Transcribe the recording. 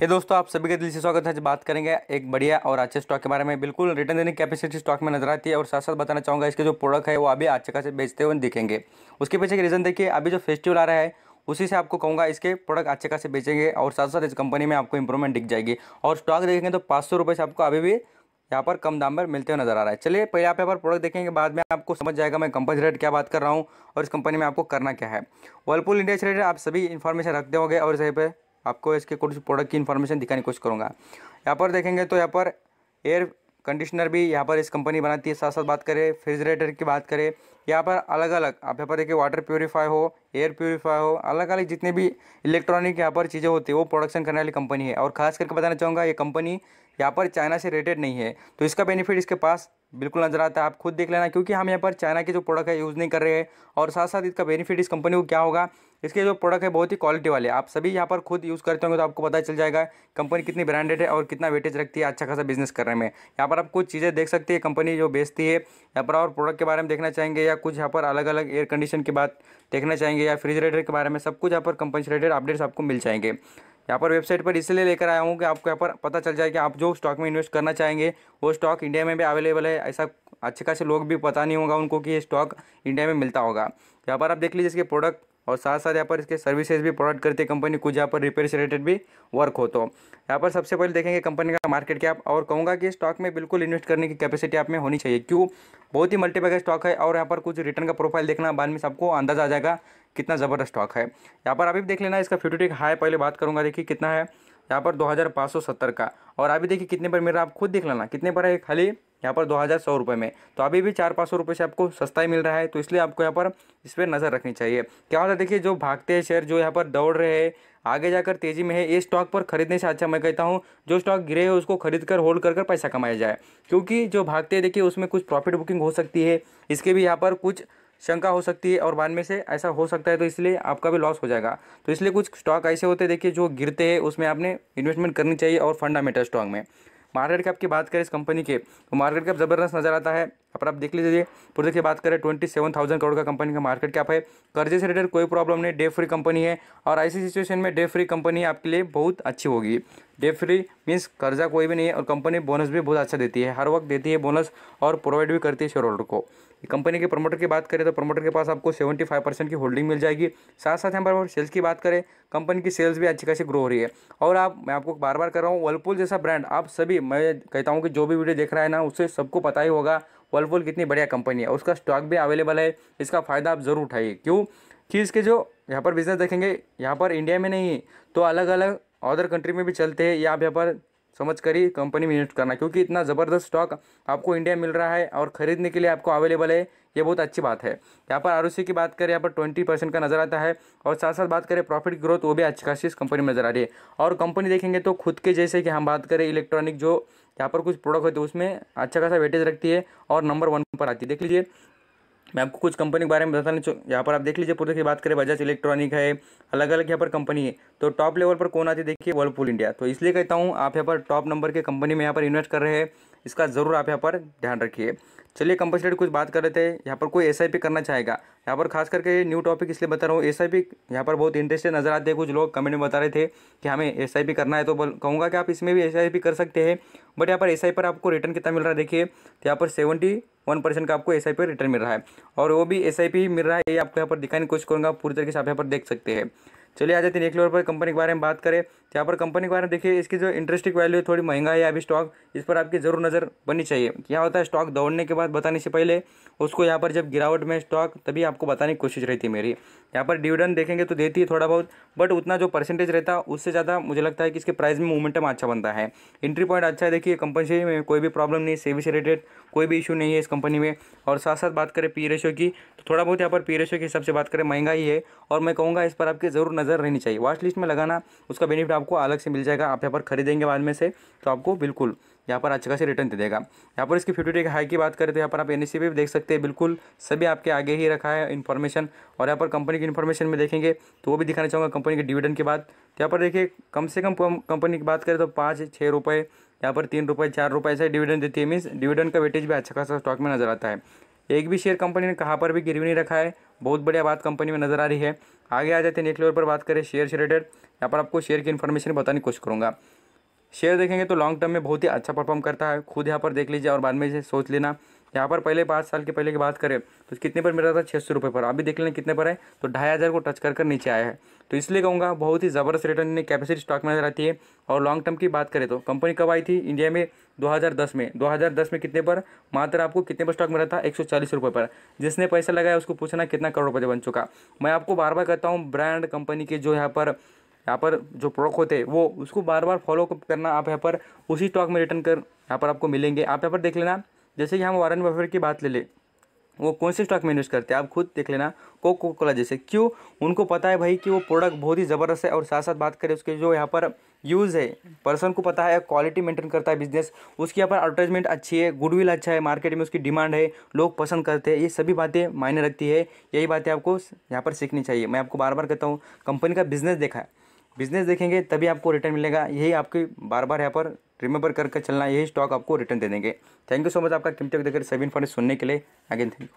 हे दोस्तों, आप सभी का दिल से स्वागत है। आज बात करेंगे एक बढ़िया और अच्छे स्टॉक के बारे में। बिल्कुल रिटर्न देने की कैपेसिटी स्टॉक में नज़र आती है और साथ साथ बताना चाहूँगा, इसके जो प्रोडक्ट है, वो अभी अच्छे खासे बेचते हुए दिखेंगे। उसके पीछे की रीज़न देखिए, अभी जो फेस्टिवल आ रहा है, उसी से आपको कहूँगा, इसके प्रोडक्ट अच्छे खासे बेचेंगे और साथ साथ इस कंपनी में आपको इंप्रूवमेंट दिख जाएगी। और स्टॉक देखेंगे तो पाँच सौ आपको अभी भी यहाँ पर कम दाम पर मिलते हुए नज़र आ रहा है। चलिए, पहले आप यहाँ पर प्रोडक्ट देखेंगे, बाद में आपको समझ जाएगा मैं कंपनी रेट क्या बात कर रहा हूँ और इस कंपनी में आपको करना क्या है। वर्लपुल इंडिया रिलेटेड आप सभी इन्फॉर्मेशन रखते होंगे और इस पे आपको इसके कुछ प्रोडक्ट की इन्फॉर्मेशन दिखाने की कोशिश करूँगा। यहाँ पर देखेंगे तो यहाँ पर एयर कंडीशनर भी यहाँ पर इस कंपनी बनाती है। साथ साथ बात करें रेफ्रिजरेटर की बात करें, यहाँ पर अलग अलग आप यहाँ पर देखिए वाटर प्योरीफाई हो एयर प्योरीफाई हो अलग अलग जितने भी इलेक्ट्रॉनिक यहाँ पर चीज़ें होती है, वो प्रोडक्शन करने वाली कंपनी है। और खास करके बताना चाहूँगा, ये कंपनी यहाँ पर चाइना से रेटेड नहीं है। तो इसका बेनिफिट इसके पास बिल्कुल नज़र आता है। आप खुद देख लेना, क्योंकि हम यहाँ पर चाइना के जो प्रोडक्ट है यूज़ नहीं कर रहे हैं। और साथ साथ इसका बेनिफिट इस कंपनी को क्या होगा? इसके जो प्रोडक्ट है, बहुत ही क्वालिटी वाले आप सभी यहाँ पर खुद यूज़ करते होंगे तो आपको पता चल जाएगा कंपनी कितनी ब्रांडेड है और कितना वेटेज रखती है अच्छा खासा बिज़नेस करने में। यहाँ पर आप कुछ चीज़ें देख सकते हैं कंपनी जो बेचती है, यहाँ पर और प्रोडक्ट के बारे में देखना चाहेंगे या कुछ यहाँ पर अलग अलग एयर कंडीशन की बात देखना चाहेंगे या फ्रिजरेटर के बारे में सब कुछ यहाँ पर कंपनी से रिलेटेड अपडेट्स आपको मिल जाएँगे। यहाँ पर वेबसाइट पर इसलिए लेकर आया हूँ कि आपको यहाँ पर पता चल जाए कि आप जो स्टॉक में इन्वेस्ट करना चाहेंगे, वो स्टॉक इंडिया में भी अवेलेबल है। ऐसा अच्छे खासे लोग भी पता नहीं होगा उनको कि ये स्टॉक इंडिया में मिलता होगा। यहाँ पर आप देख लीजिए इसके प्रोडक्ट और साथ साथ यहाँ पर इसके सर्विसेज़ भी प्रोवाइड करती है कंपनी कुछ यहाँ पर रिपेयर से रिलेटेड भी वर्क हो तो। यहाँ पर सबसे पहले देखेंगे कंपनी का मार्केट कैप और कहूँगा कि स्टॉक में बिल्कुल इन्वेस्ट करने की कैपेसिटी आप में होनी चाहिए। क्यों? बहुत ही मल्टीपैक स्टॉक है और यहाँ पर कुछ रिटर्न का प्रोफ़ाइल देखना बाद में सबको अंदाज़ा आ जाएगा कितना ज़बरदस्त स्टॉक है। यहाँ पर अभी देख लेना इसका फ्यूचर हाई पहले बात करूँगा, देखिए कितना है। यहाँ पर दो हज़ार पाँच सौ सत्तर का। और अभी देखिए कितने पर मेरा, आप खुद देख लेना, कितने पर है खाली? यहाँ पर दो हज़ार सौ रुपये में। तो अभी भी चार पाँच सौ रुपये से आपको सस्ता ही मिल रहा है तो इसलिए आपको यहाँ पर इस पर नज़र रखनी चाहिए। क्या होता है, देखिए, जो भागते हैं शेयर जो यहाँ पर दौड़ रहे हैं, आगे जाकर तेज़ी में है, ये स्टॉक पर खरीदने से अच्छा मैं कहता हूँ, जो स्टॉक गिरे है, उसको खरीद कर होल्ड कर कर पैसा कमाया जाए। क्योंकि जो भागते हैं, देखिए, उसमें कुछ प्रॉफिट बुकिंग हो सकती है, इसके भी यहाँ पर कुछ शंका हो सकती है और बाद में से ऐसा हो सकता है तो इसलिए आपका भी लॉस हो जाएगा। तो इसलिए कुछ स्टॉक ऐसे होते हैं, देखिए, जो गिरते हैं, उसमें आपने इन्वेस्टमेंट करनी चाहिए और फंडामेंटल स्टॉक में। मार्केट कैप की बात करें इस कंपनी के तो मार्केट कैप ज़बरदस्त नज़र आता है। पर आप देख लीजिए पूरे की बात करें ट्वेंटी सेवन थाउज़ेंड करोड़ का कंपनी का मार्केट कैप है। कर्जे से रिलेटेड कोई प्रॉब्लम नहीं डे फ्री कंपनी है और ऐसी सिचुएशन में डे फ्री कंपनी आपके लिए बहुत अच्छी होगी। डे फ्री मीन्स कर्जा कोई भी नहीं है और कंपनी बोनस भी बहुत अच्छा देती है। हर वक्त देती है बोनस और प्रोवाइड भी करती है शेयर होल्डर को। कंपनी के प्रमोटर की बात करें तो प्रमोटर के पास आपको सेवेंटी फाइव परसेंट की होल्डिंग मिल जाएगी। साथ साथ यहाँ पर सेल्स की बात करें कंपनी की सेल्स भी अच्छी खासी ग्रो हो रही है। और आप, मैं आपको बार बार कर रहा हूँ वर्लपुल जैसा ब्रांड आप सभी, मैं कहता हूँ कि जो भी वीडियो देख रहा है ना उससे सबको पता ही होगा। वर्लपुल कितनी बढ़िया कंपनी है। उसका स्टॉक भी अवेलेबल है। इसका फ़ायदा आप ज़रूर उठाइए। क्यों? कि इसके जो यहाँ पर बिज़नेस देखेंगे, यहाँ पर इंडिया में नहीं तो अलग अलग अदर कंट्री में भी चलते हैं। या आप यहाँ पर समझ कर ही कंपनी में इन्वेस्ट करना। क्योंकि इतना ज़बरदस्त स्टॉक आपको इंडिया मिल रहा है और ख़रीदने के लिए आपको अवेलेबल है, ये बहुत अच्छी बात है। यहाँ पर आरओसी की बात करें, यहाँ पर ट्वेंटी परसेंट का नज़र आता है। और साथ साथ बात करें प्रॉफिट ग्रोथ वो भी अच्छी खासी इस कंपनी में नज़र आ रही है। और कंपनी देखेंगे तो खुद के जैसे कि हम बात करें इलेक्ट्रॉनिक जो यहाँ पर कुछ प्रोडक्ट होते हैं उसमें अच्छा खासा वेटेज रखती है और नंबर वन पर आती है। देख लीजिए, मैं आपको कुछ कंपनी के बारे में बताने यहाँ पर आप देख लीजिए पूरे की बात करें बजाज इलेक्ट्रॉनिक है अलग अलग यहाँ पर कंपनी है। तो टॉप लेवल पर कौन आती है? देखिए वर्लपुल इंडिया तो इसलिए कहता हूँ, आप यहाँ पर टॉप नंबर के कंपनी में यहाँ पर इन्वेस्ट कर रहे हैं, इसका ज़रूर आप यहाँ पर ध्यान रखिए। चलिए कंपनी कुछ बात कर रहे थे। यहाँ पर कोई एसआईपी करना चाहेगा। यहाँ पर खास करके न्यू टॉपिक इसलिए बता रहा हूँ। एसआईपी यहाँ पर बहुत इंटरेस्टेड नज़र आते हैं। कुछ लोग कमेंट में बता रहे थे कि हमें एसआईपी करना है तो बोल, कहूँगा कि आप इसमें भी एसआईपी कर सकते हैं। बट यहाँ पर एस पर आपको रिटर्न कितना मिल रहा है? देखिए तो यहाँ पर सेवेंटी वन परसेंट का आपको एस पर रिटर्न मिल रहा है। और वो भी एसआईपी मिल रहा है, ये आपको यहाँ पर दिखाने की कोशिश करूँगा। पूरी तरीके से आप यहाँ पर देख सकते हैं। चलिए आ जाते हैं एक लेवल पर कंपनी के बारे में बात करें। तो यहाँ पर कंपनी के बारे में देखिए, इसकी जो इंटरेस्टिंग वैल्यू है, थोड़ी महँगा है अभी स्टॉक इस पर आपकी ज़रूर नज़र बननी चाहिए। क्या होता है स्टॉक दौड़ने के बाद बताने से पहले, उसको यहाँ पर जब गिरावट में स्टॉक तभी आपको बताने की कोशिश रहती है मेरी। यहाँ पर डिविडेंड देखेंगे तो देती है थोड़ा बहुत बट उतना जो परसेंटेज रहता है उससे ज़्यादा मुझे लगता है कि इसके प्राइस में मूवमेंटम अच्छा बनता है। एंट्री पॉइंट अच्छा है, देखिए कंपनी में कोई भी प्रॉब्लम नहीं सेवी से रिलेटेड कोई भी इशू नहीं है इस कंपनी में। और साथ साथ बात करें पी रेशो की तो थोड़ा बहुत यहाँ पर पी रेशो के हिसाब से बात करें महँगा ही है और मैं कहूँगा इस पर आपकी ज़रूर नज़र रहनी चाहिए। वाच लिस्ट में लगाना, उसका बेनिफिट आपको अलग से मिल जाएगा। आप यहाँ पर खरीदेंगे बाद में से तो आपको बिल्कुल यहाँ पर अच्छे खासे रिटर्न दे देगा। यहाँ पर इसकी फ्यूचर हाई की बात करें तो यहाँ पर आप एन भी देख सकते हैं, बिल्कुल सभी आपके आगे ही रखा है इन्फॉर्मेशन और यहाँ पर कंपनी की इन्फॉर्मेशन में देखेंगे तो वो भी दिखाना चाहूँगा कंपनी के डिविडेंड की बात तो यहाँ पर देखिए, कम से कम कंपनी की बात करें तो पाँच छः रुपये यहाँ पर तीन रुपये चार रुपये ऐसा डिविडेंड देती है। मीन्स डिविडेंड का वेटेज भी अच्छा खासा स्टॉक में नज़र आता है। एक भी शेयर कंपनी ने कहाँ पर भी गिरवी नहीं रखा है। बहुत बढ़िया बात कंपनी में नज़र आ रही है। आगे आ जाते हैं नेक्स्ट लेवल पर बात करें शेयर से रिलेटेड यहाँ पर आपको शेयर की इन्फॉर्मेशन बताने की कोशिश करूँगा। शेयर देखेंगे तो लॉन्ग टर्म में बहुत ही अच्छा परफॉर्म करता है। खुद यहाँ पर देख लीजिए और बाद में सोच लेना। यहाँ पर पहले पाँच साल के पहले की बात करें तो कितने पर मिल था? छः सौ रुपये पर। अभी देख लेना कितने पर है। तो ढाई हज़ार को टच कर कर नीचे आया है। तो इसलिए कहूँगा, बहुत ही ज़बरदस्त रिटर्न कैपेसिटी स्टॉक में नज़र आती है। और लॉन्ग टर्म की बात करें तो कंपनी कब आई थी? इंडिया में 2010 में। 2010 में कितने पर? मात्र आपको कितने पर स्टॉक मिला था? एक सौ पर। जिसने पैसा लगाया, उसको पूछना कितना करोड़ रुपये बन चुका। मैं आपको बार बार कहता हूँ ब्रांड कंपनी के जो यहाँ पर यहाँ पर जो प्रोडक्ट होते हैं, वो उसको बार बार फॉलो करना आप यहाँ पर उसी स्टॉक में रिटर्न कर यहाँ पर आपको मिलेंगे। आप यहाँ पर देख लेना जैसे कि हम वारन बफेट की बात ले ले, वो कौन से स्टॉक में इन्वेस्ट करते हैं? आप खुद देख लेना कोको कोला जैसे। क्यों? उनको पता है भाई कि वो प्रोडक्ट बहुत ही ज़बरदस्त है और साथ साथ बात करें उसके जो यहाँ पर यूज़ है पर्सन को पता है क्वालिटी मेंटेन करता है बिज़नेस उसकी यहाँ पर एडवर्टाइजमेंट अच्छी है गुडविल अच्छा है मार्केट में उसकी डिमांड है, लोग पसंद करते हैं, ये सभी बातें मायने रखती है। यही बातें आपको यहाँ पर सीखनी चाहिए। मैं आपको बार बार कहता हूँ कंपनी का बिज़नेस देखा है। बिज़नेस देखेंगे, तभी आपको रिटर्न मिलेगा। यही आपकी बार बार यहाँ पर रिमेंबर करके चलना, यही स्टॉक आपको रिटर्न दे देंगे। थैंक यू सो मच आपका कीमती देकर सभी इन्फॉर्मेशन सुनने के लिए। Again thank you